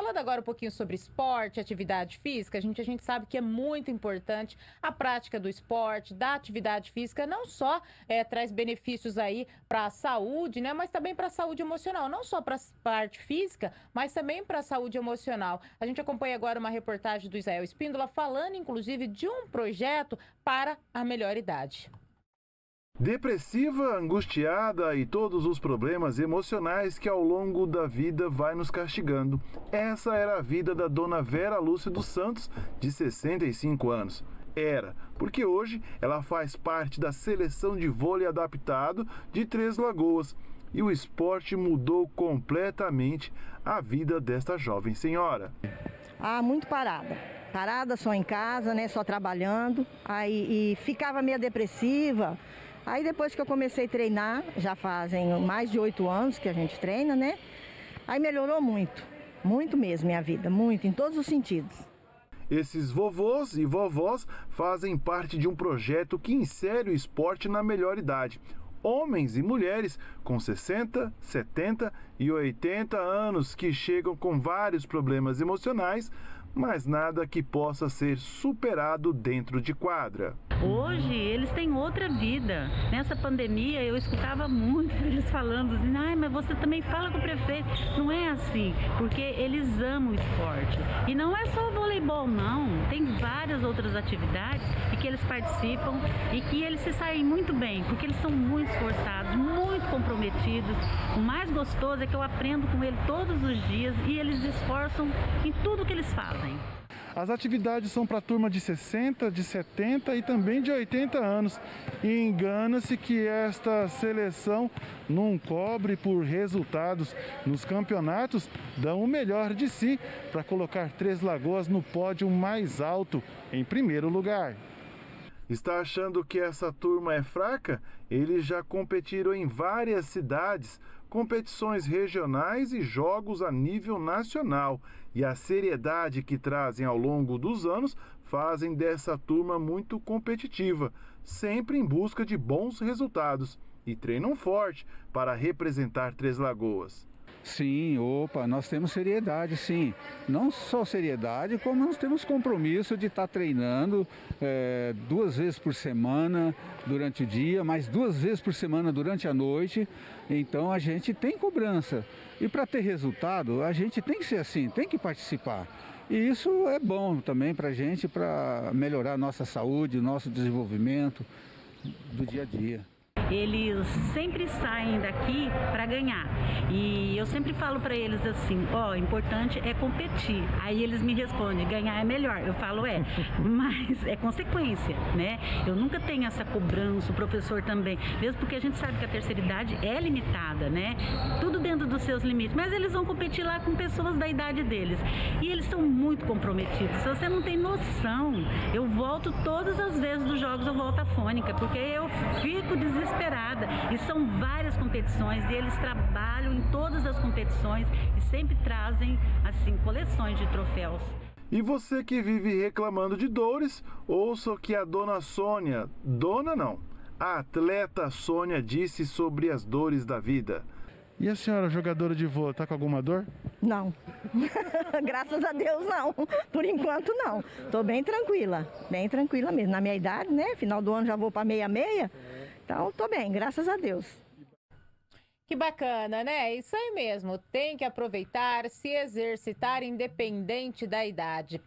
falando agora um pouquinho sobre esporte, atividade física, a gente, a gente sabe que é muito importante a prática do esporte, da atividade física, não só é, traz benefícios aí para a saúde, né, mas também para a saúde emocional, não só para a parte física, mas também para a saúde emocional. A gente acompanha agora uma reportagem do Israel Espíndola falando, inclusive, de um projeto para a melhor idade. Depressiva, angustiada e todos os problemas emocionais que ao longo da vida vai nos castigando. Essa era a vida da dona Vera Lúcia dos Santos, de 65 anos. Era, porque hoje ela faz parte da seleção de vôlei adaptado de Três Lagoas e o esporte mudou completamente a vida desta jovem senhora. Ah, muito parada. Parada só em casa, né, só trabalhando. Aí e ficava meio depressiva Aí depois que eu comecei a treinar, já fazem mais de oito anos que a gente treina, né? Aí melhorou muito, muito mesmo minha vida, muito, em todos os sentidos. Esses vovôs e vovós fazem parte de um projeto que insere o esporte na melhor idade. Homens e mulheres com 60, 70 e 80 anos que chegam com vários problemas emocionais, mas nada que possa ser superado dentro de quadra. Hoje eles têm outra vida. Nessa pandemia eu escutava muito eles falando assim, ai, mas você também fala com o prefeito. Não é assim, porque eles amam o esporte. E não é só o voleibol, não. Tem várias outras atividades e que eles participam e que eles se saem muito bem, porque eles são muito esforçados, muito comprometidos. O mais gostoso é que eu aprendo com ele todos os dias e eles esforçam em tudo que eles fazem. As atividades são para a turma de 60, de 70 e também de 80 anos. E engana-se que esta seleção não cobre por resultados nos campeonatos, dão o melhor de si para colocar Três Lagoas no pódio mais alto, em primeiro lugar. Está achando que essa turma é fraca? Eles já competiram em várias cidades, competições regionais e jogos a nível nacional. E a seriedade que trazem ao longo dos anos fazem dessa turma muito competitiva, sempre em busca de bons resultados. E treinam forte para representar Três Lagoas. Sim, opa, nós temos seriedade, sim. Não só seriedade, como nós temos compromisso de estar tá treinando é, duas vezes por semana durante o dia, mais duas vezes por semana durante a noite. Então a gente tem cobrança. E para ter resultado, a gente tem que ser assim, tem que participar. E isso é bom também para a gente, para melhorar a nossa saúde, nosso desenvolvimento do dia a dia eles sempre saem daqui para ganhar. E eu sempre falo para eles assim, ó, oh, importante é competir. Aí eles me respondem, ganhar é melhor. Eu falo, é, mas é consequência, né? Eu nunca tenho essa cobrança, o professor também, mesmo porque a gente sabe que a terceira idade é limitada, né? Tudo dentro dos seus limites, mas eles vão competir lá com pessoas da idade deles. E eles são muito comprometidos. Se você não tem noção, eu volto todas as vezes dos jogos eu volto afônica, porque eu fico desesperada desesperada. E são várias competições e eles trabalham em todas as competições e sempre trazem assim coleções de troféus. E você que vive reclamando de dores, ouça o que a dona Sônia, dona não, a atleta Sônia disse sobre as dores da vida. E a senhora, jogadora de vôlei, tá com alguma dor? Não. Graças a Deus, não. Por enquanto, não. Tô bem tranquila. Bem tranquila mesmo. Na minha idade, né? Final do ano já vou para meia-meia. Então, tô bem, graças a Deus. Que bacana, né? Isso aí mesmo. Tem que aproveitar, se exercitar independente da idade.